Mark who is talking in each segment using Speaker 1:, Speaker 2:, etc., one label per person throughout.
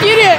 Speaker 1: Κύριε!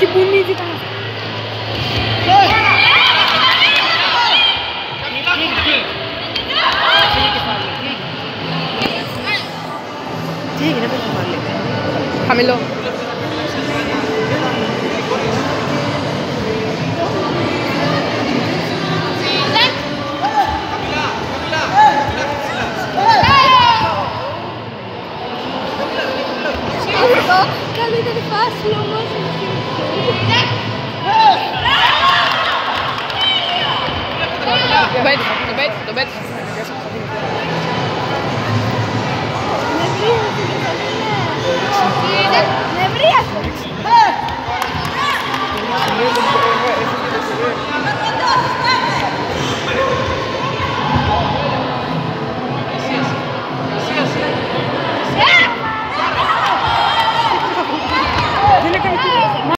Speaker 2: Ты буми видал. ठीक है ना भाई मान
Speaker 3: ले
Speaker 1: हमें लो
Speaker 2: Can we do the fast slow motion?
Speaker 1: Dat weet ik, dat weet ik,